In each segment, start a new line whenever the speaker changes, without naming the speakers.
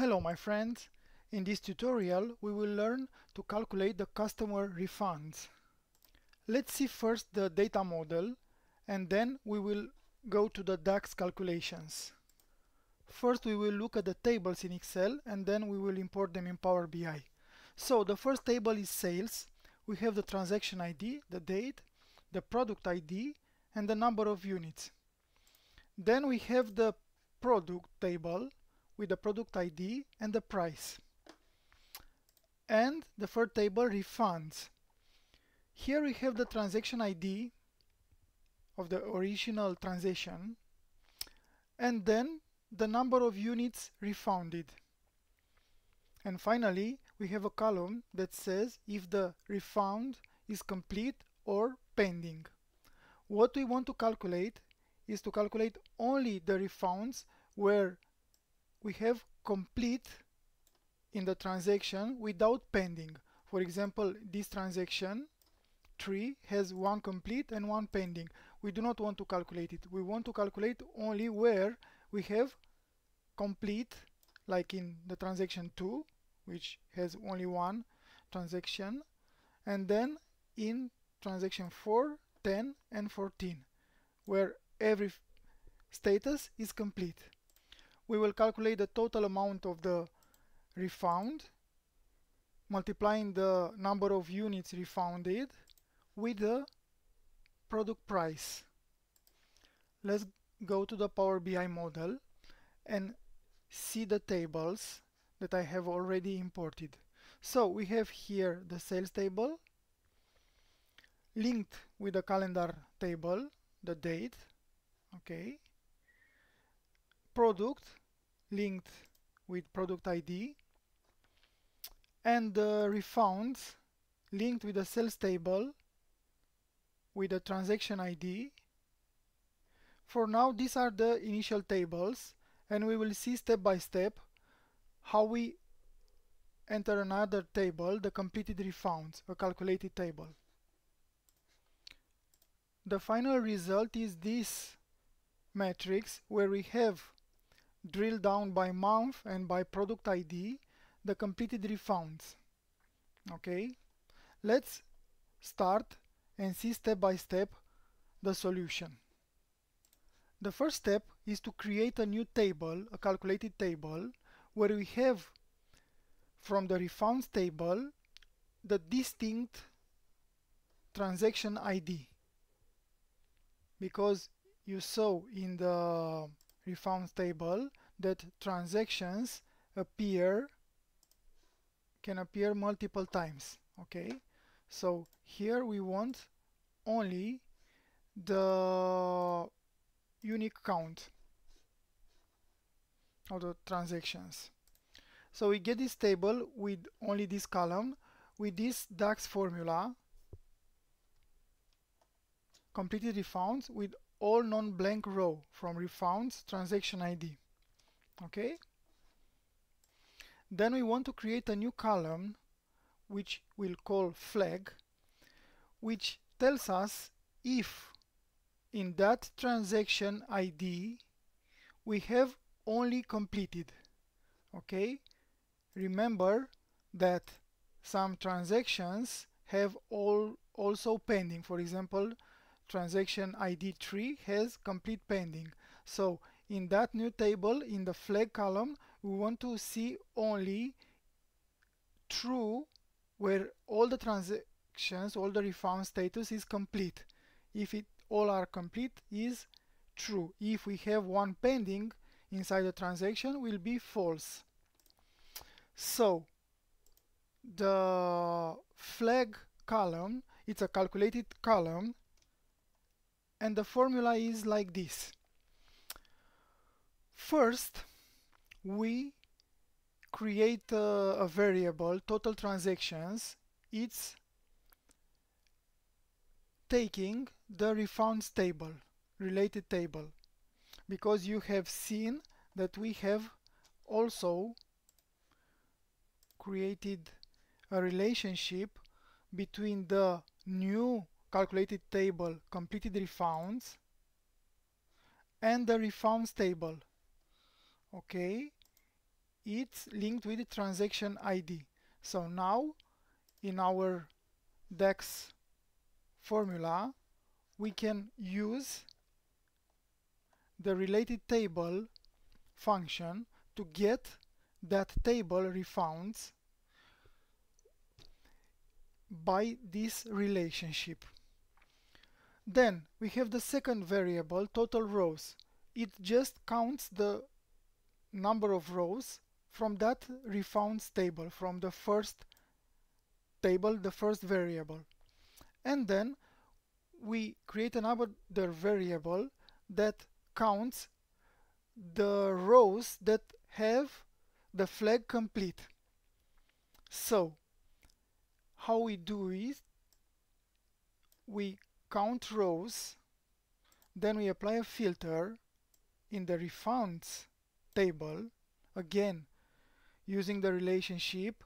Hello my friends! In this tutorial we will learn to calculate the customer refunds. Let's see first the data model and then we will go to the DAX calculations. First we will look at the tables in Excel and then we will import them in Power BI. So the first table is sales. We have the transaction ID, the date, the product ID and the number of units. Then we have the product table with the product ID and the price. And the third table refunds. Here we have the transaction ID of the original transaction and then the number of units refunded. And finally, we have a column that says if the refund is complete or pending. What we want to calculate is to calculate only the refunds where we have complete in the transaction without pending. For example, this transaction tree has one complete and one pending. We do not want to calculate it. We want to calculate only where we have complete, like in the transaction 2, which has only one transaction, and then in transaction 4, 10, and 14, where every status is complete we will calculate the total amount of the refund multiplying the number of units refunded with the product price. Let's go to the Power BI model and see the tables that I have already imported. So we have here the sales table linked with the calendar table, the date, okay, product linked with product ID and the refunds linked with the sales table with the transaction ID. For now these are the initial tables and we will see step by step how we enter another table, the completed refunds, a calculated table. The final result is this matrix where we have drill down by month and by product ID the completed refunds. Okay, let's start and see step by step the solution. The first step is to create a new table, a calculated table, where we have from the refunds table the distinct transaction ID because you saw in the refunds table that transactions appear can appear multiple times okay? So here we want only the unique count of the transactions. So we get this table with only this column with this DAX formula completely refunds with all non-blank row from refunds transaction ID. Okay? Then we want to create a new column which we'll call flag which tells us if in that transaction ID we have only completed. Okay? Remember that some transactions have all also pending. For example, transaction ID 3 has complete pending. So in that new table, in the flag column, we want to see only true where all the transactions, all the refund status is complete. If it all are complete is true. If we have one pending inside the transaction will be false. So the flag column, it's a calculated column and the formula is like this. First, we create a, a variable, total transactions. It's taking the refunds table, related table, because you have seen that we have also created a relationship between the new calculated table completed refunds and the refunds table okay it's linked with the transaction ID. So now in our DAX formula we can use the related table function to get that table refounds by this relationship. Then we have the second variable, total rows. It just counts the number of rows from that refounds table, from the first table, the first variable. And then we create another variable that counts the rows that have the flag complete. So, how we do it, we count rows, then we apply a filter in the refounds table, again using the relationship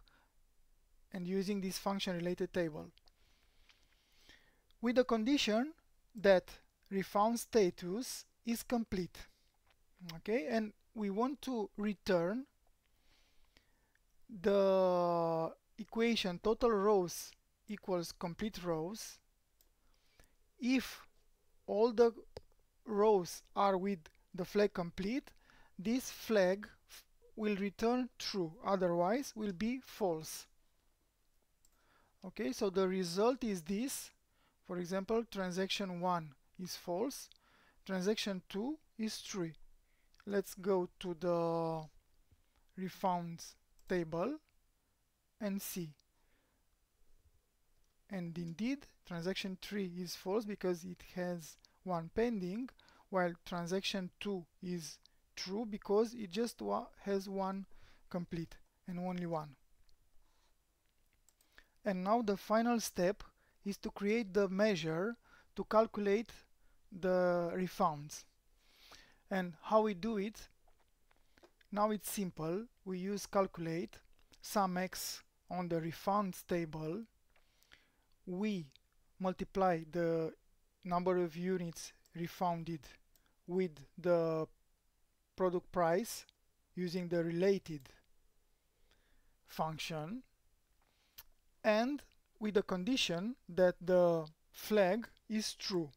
and using this function related table with the condition that refound status is complete okay? And we want to return the equation total rows equals complete rows if all the rows are with the flag complete this flag will return true otherwise will be false. Okay so the result is this. For example transaction 1 is false transaction 2 is true. Let's go to the refunds table and see and indeed transaction 3 is false because it has one pending while transaction 2 is true because it just has one complete and only one. And now the final step is to create the measure to calculate the refunds. and how we do it? Now it's simple. We use calculate SUMX on the refunds table we multiply the number of units refounded with the product price using the related function and with the condition that the flag is true.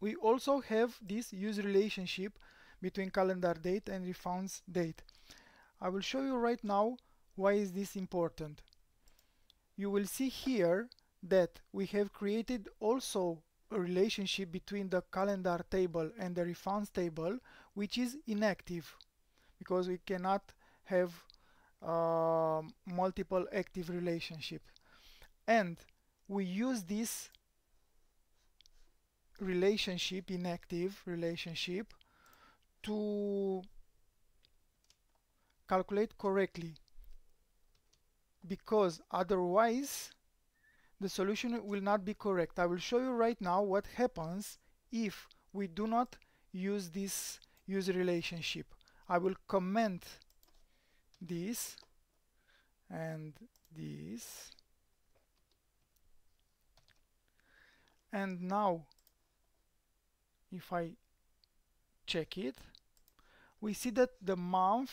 We also have this use relationship between calendar date and refunds date. I will show you right now why is this important. You will see here that we have created also a relationship between the calendar table and the refunds table which is inactive because we cannot have uh, multiple active relationship. And we use this relationship inactive relationship to calculate correctly because otherwise the solution will not be correct. I will show you right now what happens if we do not use this use relationship. I will comment this and this and now if I check it we see that the month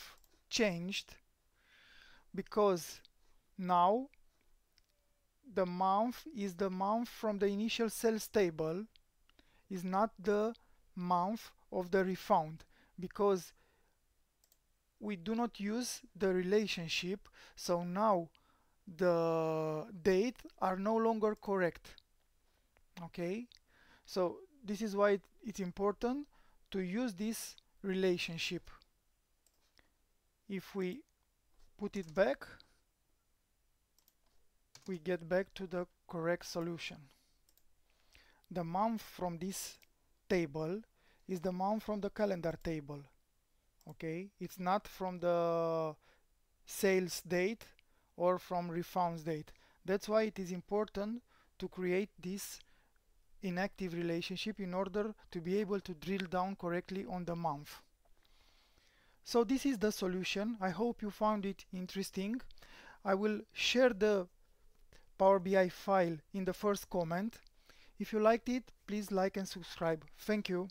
changed because now the month is the month from the initial sales table is not the month of the refund because we do not use the relationship so now the date are no longer correct okay? So this is why it, it's important to use this relationship. If we put it back we get back to the correct solution. The month from this table is the month from the calendar table. Okay, it's not from the sales date or from refunds date. That's why it is important to create this inactive relationship in order to be able to drill down correctly on the month. So this is the solution. I hope you found it interesting. I will share the Power BI file in the first comment. If you liked it, please like and subscribe. Thank you.